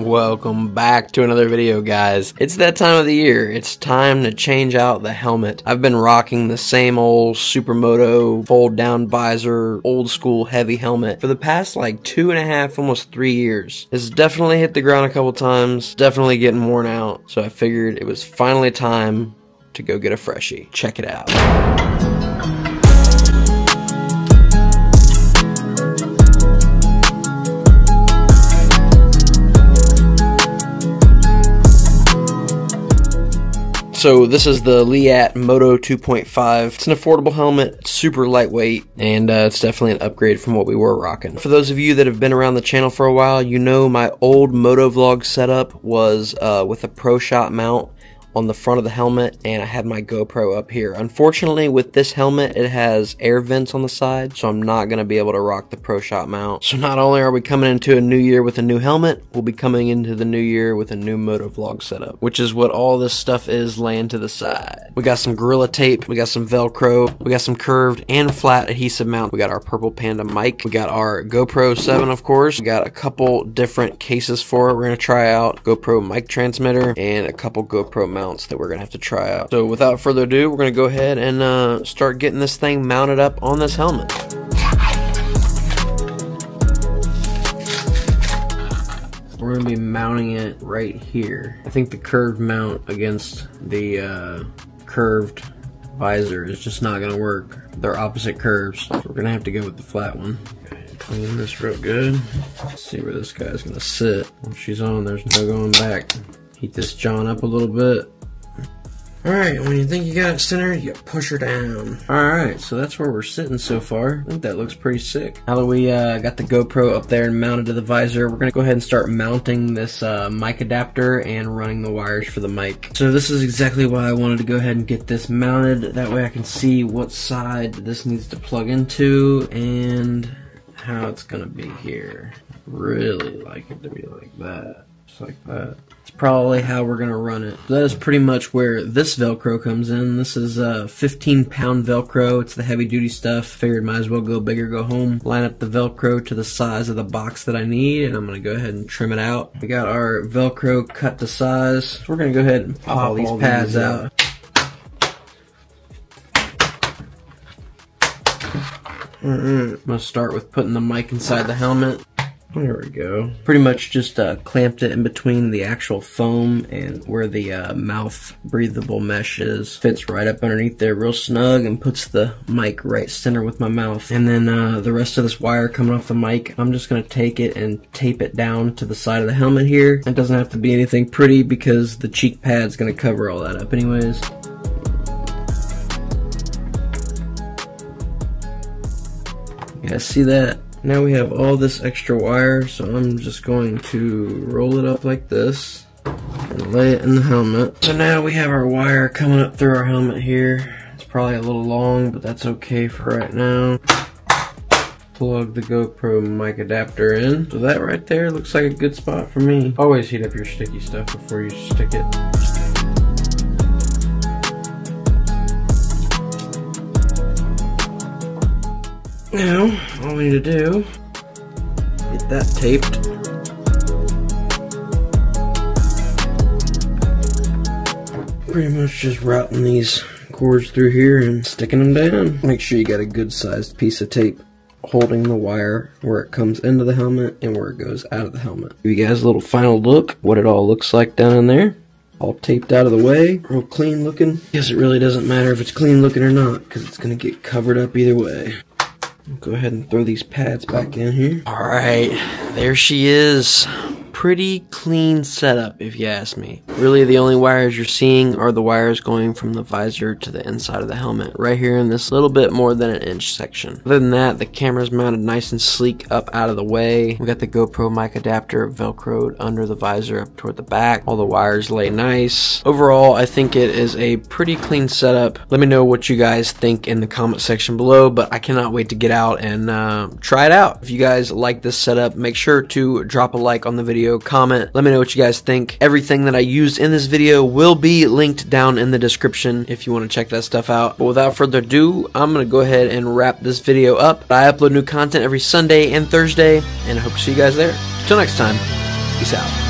Welcome back to another video guys. It's that time of the year. It's time to change out the helmet. I've been rocking the same old Supermoto fold down visor, old school heavy helmet for the past like two and a half, almost three years. It's definitely hit the ground a couple times, definitely getting worn out. So I figured it was finally time to go get a freshie. Check it out. So this is the Leatt Moto 2.5. It's an affordable helmet, super lightweight, and uh, it's definitely an upgrade from what we were rocking. For those of you that have been around the channel for a while, you know my old Moto Vlog setup was uh, with a Pro Shot mount on the front of the helmet and I had my GoPro up here. Unfortunately with this helmet it has air vents on the side so I'm not going to be able to rock the Pro Shot mount. So not only are we coming into a new year with a new helmet, we'll be coming into the new year with a new motovlog setup, which is what all this stuff is laying to the side. We got some Gorilla Tape, we got some Velcro, we got some curved and flat adhesive mount, we got our Purple Panda mic, we got our GoPro 7 of course, we got a couple different cases for it we're going to try out, GoPro mic transmitter, and a couple GoPro mounts that we're gonna have to try out. So without further ado, we're gonna go ahead and uh, start getting this thing mounted up on this helmet. We're gonna be mounting it right here. I think the curved mount against the uh, curved visor is just not gonna work. They're opposite curves. So we're gonna have to go with the flat one. Clean this real good. Let's see where this guy's gonna sit. When she's on, there's no going back. Heat this John up a little bit. Alright, when you think you got it centered, you push her down. Alright, so that's where we're sitting so far. I think that looks pretty sick. Now that we uh, got the GoPro up there and mounted to the visor, we're going to go ahead and start mounting this uh, mic adapter and running the wires for the mic. So this is exactly why I wanted to go ahead and get this mounted. That way I can see what side this needs to plug into and how it's going to be here. Really like it to be like that. Just like that. It's probably how we're going to run it. That is pretty much where this Velcro comes in. This is a 15 pound Velcro. It's the heavy duty stuff. Figured might as well go big or go home. Line up the Velcro to the size of the box that I need and I'm going to go ahead and trim it out. We got our Velcro cut to size. We're going to go ahead and pop, all these pads out. out. I'm gonna start with putting the mic inside the helmet. There we go. Pretty much just uh, clamped it in between the actual foam and where the uh, mouth breathable mesh is. Fits right up underneath there real snug and puts the mic right center with my mouth. And then uh, the rest of this wire coming off the mic, I'm just going to take it and tape it down to the side of the helmet here. It doesn't have to be anything pretty because the cheek pad's going to cover all that up anyways. You guys see that? Now we have all this extra wire, so I'm just going to roll it up like this and lay it in the helmet. So now we have our wire coming up through our helmet here. It's probably a little long, but that's okay for right now. Plug the GoPro mic adapter in. So that right there looks like a good spot for me. Always heat up your sticky stuff before you stick it. Now, all we need to do, get that taped. Pretty much just routing these cords through here and sticking them down. Make sure you got a good sized piece of tape holding the wire where it comes into the helmet and where it goes out of the helmet. Give you guys a little final look what it all looks like down in there. All taped out of the way, real clean looking. Guess it really doesn't matter if it's clean looking or not because it's going to get covered up either way. Go ahead and throw these pads back in here. All right, there she is pretty clean setup, if you ask me. Really, the only wires you're seeing are the wires going from the visor to the inside of the helmet, right here in this little bit more than an inch section. Other than that, the camera's mounted nice and sleek up out of the way. We got the GoPro mic adapter velcroed under the visor up toward the back. All the wires lay nice. Overall, I think it is a pretty clean setup. Let me know what you guys think in the comment section below, but I cannot wait to get out and uh, try it out. If you guys like this setup, make sure to drop a like on the video video, comment, let me know what you guys think. Everything that I used in this video will be linked down in the description if you want to check that stuff out. But without further ado, I'm going to go ahead and wrap this video up. I upload new content every Sunday and Thursday, and I hope to see you guys there. Until next time, peace out.